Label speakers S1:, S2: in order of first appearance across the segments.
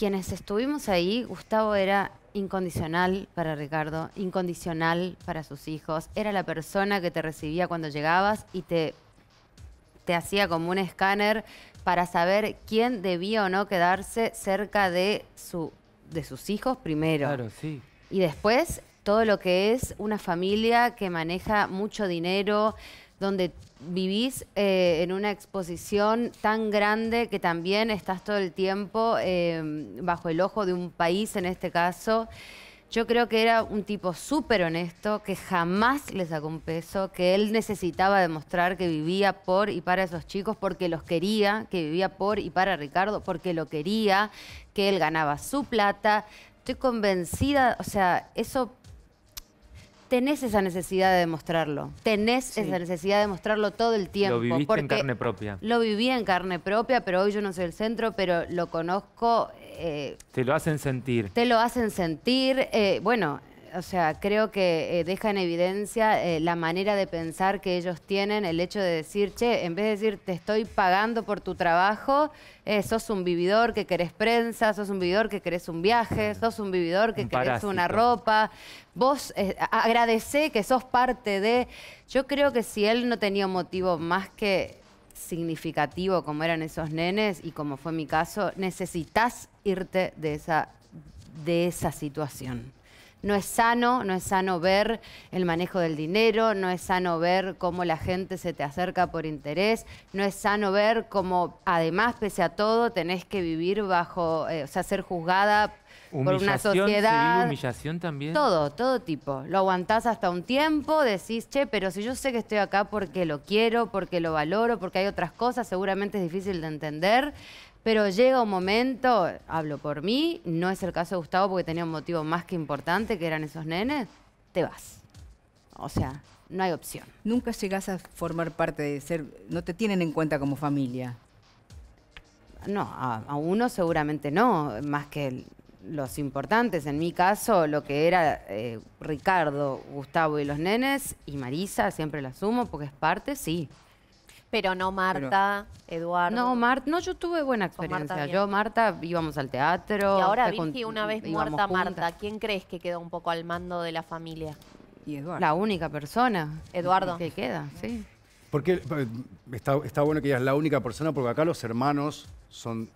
S1: quienes estuvimos ahí, Gustavo era incondicional para Ricardo, incondicional para sus hijos. Era la persona que te recibía cuando llegabas y te, te hacía como un escáner para saber quién debía o no quedarse cerca de, su, de sus hijos primero.
S2: Claro, sí.
S1: Y después todo lo que es una familia que maneja mucho dinero, donde vivís eh, en una exposición tan grande que también estás todo el tiempo eh, bajo el ojo de un país en este caso. Yo creo que era un tipo súper honesto, que jamás le sacó un peso, que él necesitaba demostrar que vivía por y para esos chicos porque los quería, que vivía por y para Ricardo porque lo quería, que él ganaba su plata. Estoy convencida, o sea, eso tenés esa necesidad de demostrarlo. Tenés esa necesidad de demostrarlo todo el tiempo.
S2: Lo viviste en carne propia.
S1: Lo viví en carne propia, pero hoy yo no soy el centro, pero lo conozco. eh,
S2: Te lo hacen sentir.
S1: te lo hacen sentir. eh, bueno, o sea, creo que eh, deja en evidencia eh, la manera de pensar que ellos tienen, el hecho de decir, che, en vez de decir, te estoy pagando por tu trabajo, eh, sos un vividor que querés prensa, sos un vividor que querés un viaje, sos un vividor que
S2: Un
S1: querés una ropa. Vos agradecé que sos parte de... Yo creo que si él no tenía motivo más que significativo como eran esos nenes y como fue mi caso, necesitas irte de esa, de esa situación. No es sano, no es sano ver el manejo del dinero, no es sano ver cómo la gente se te acerca por interés, no es sano ver cómo además, pese a todo, tenés que vivir bajo, eh, o sea, ser juzgada por una
S2: Humillación, ¿se vive
S1: sociedad.
S2: humillación también?
S1: Todo, todo tipo. Lo aguantás hasta un tiempo, decís, che, pero si yo sé que estoy acá porque lo quiero, porque lo valoro, porque hay otras cosas, seguramente es difícil de entender. Pero llega un momento, hablo por mí, no es el caso de Gustavo porque tenía un motivo más que importante, que eran esos nenes, te vas. O sea, no hay opción.
S3: Nunca llegás a formar parte de ser, no te tienen en cuenta como familia.
S1: No, a, a uno seguramente no, más que el- los importantes. En mi caso, lo que era eh, Ricardo, Gustavo y los nenes, y Marisa, siempre la sumo porque es parte, sí.
S4: Pero no Marta, Eduardo.
S1: No, Marta, no, yo tuve buena
S4: Marta
S1: experiencia.
S4: bien.
S1: Yo, Marta, íbamos al teatro.
S4: Y ahora, Virgi, una vez muerta. Marta, ¿quién crees que quedó un poco al mando de la familia?
S3: Y Eduardo.
S1: La única persona.
S4: Eduardo.
S1: Que queda, sí.
S5: Porque eh, está, está bueno que ella es la única persona, porque acá los hermanos son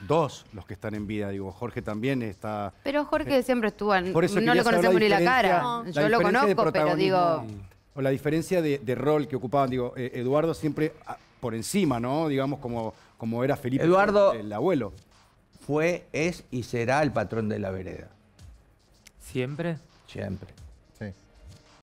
S5: dos los que están en vida. Digo, Jorge también está.
S1: Pero Jorge siempre estuvo, en-
S5: Por eso
S1: no le conocemos ni la cara.
S4: No.
S5: la
S1: Yo lo conozco, pero digo,
S5: O la diferencia de, de rol que ocupaban. Digo, eh, Eduardo siempre ah, por encima, ¿no? Digamos, como, como era Felipe,
S6: Eduardo-
S5: el abuelo.
S6: Fue, es y será el patrón de la vereda.
S2: ¿Siempre?
S6: Siempre.